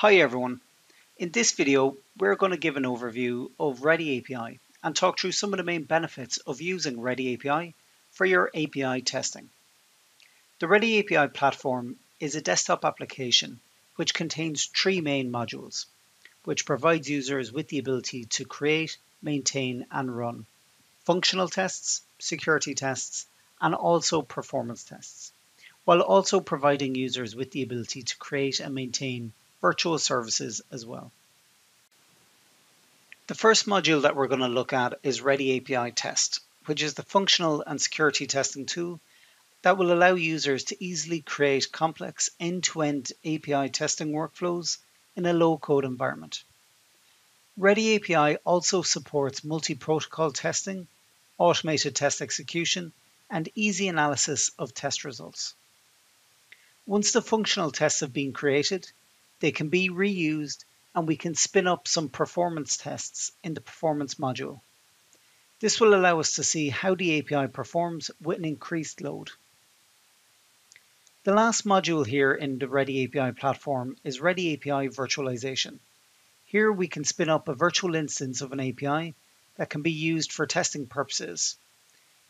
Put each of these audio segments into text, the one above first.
Hi everyone. In this video, we're going to give an overview of Ready API and talk through some of the main benefits of using Ready API for your API testing. The Ready API platform is a desktop application which contains three main modules, which provides users with the ability to create, maintain and run functional tests, security tests, and also performance tests, while also providing users with the ability to create and maintain virtual services as well. The first module that we're going to look at is Ready API Test, which is the functional and security testing tool that will allow users to easily create complex end-to-end API testing workflows in a low-code environment. Ready API also supports multi-protocol testing, automated test execution, and easy analysis of test results. Once the functional tests have been created, they can be reused and we can spin up some performance tests in the performance module. This will allow us to see how the API performs with an increased load. The last module here in the Ready API platform is Ready API Virtualization. Here we can spin up a virtual instance of an API that can be used for testing purposes.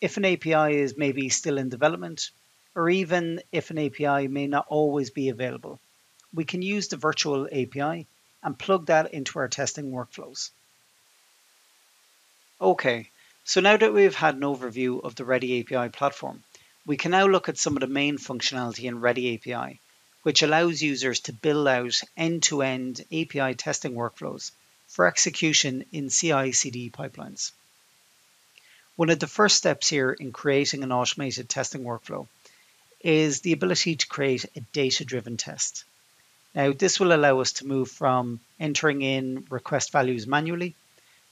If an API is maybe still in development, or even if an API may not always be available we can use the virtual API and plug that into our testing workflows. Okay, so now that we've had an overview of the Ready API platform, we can now look at some of the main functionality in Ready API, which allows users to build out end-to-end API testing workflows for execution in CI/CD pipelines. One of the first steps here in creating an automated testing workflow is the ability to create a data-driven test. Now, this will allow us to move from entering in request values manually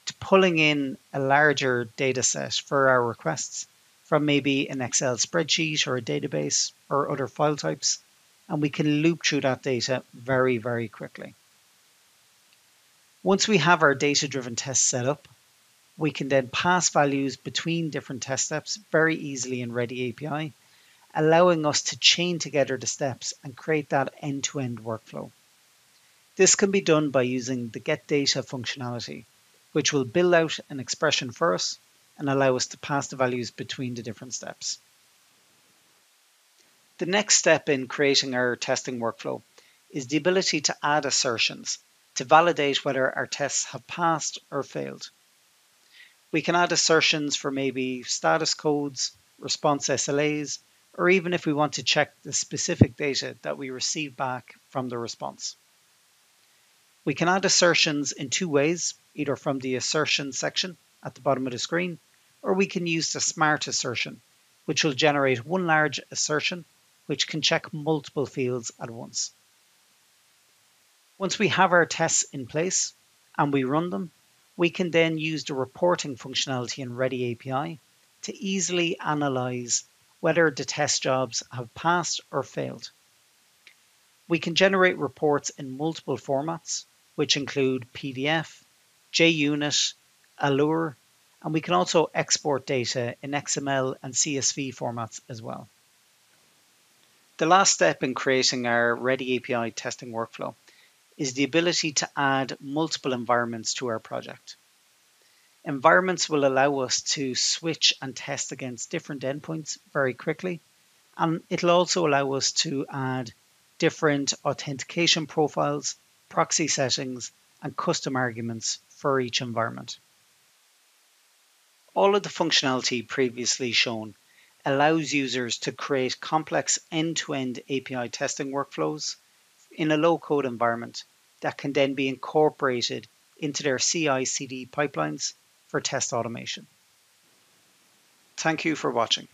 to pulling in a larger data set for our requests from maybe an Excel spreadsheet or a database or other file types, and we can loop through that data very, very quickly. Once we have our data-driven test set up, we can then pass values between different test steps very easily in Ready API allowing us to chain together the steps and create that end-to-end workflow. This can be done by using the get data functionality, which will build out an expression for us and allow us to pass the values between the different steps. The next step in creating our testing workflow is the ability to add assertions to validate whether our tests have passed or failed. We can add assertions for maybe status codes, response SLAs, or even if we want to check the specific data that we receive back from the response. We can add assertions in two ways, either from the assertion section at the bottom of the screen, or we can use the smart assertion, which will generate one large assertion which can check multiple fields at once. Once we have our tests in place and we run them, we can then use the reporting functionality in Ready API to easily analyze whether the test jobs have passed or failed. We can generate reports in multiple formats, which include PDF, JUnit, Allure, and we can also export data in XML and CSV formats as well. The last step in creating our Ready API testing workflow is the ability to add multiple environments to our project. Environments will allow us to switch and test against different endpoints very quickly. And it'll also allow us to add different authentication profiles, proxy settings, and custom arguments for each environment. All of the functionality previously shown allows users to create complex end-to-end API testing workflows in a low-code environment that can then be incorporated into their CI/CD pipelines for test automation. Thank you for watching.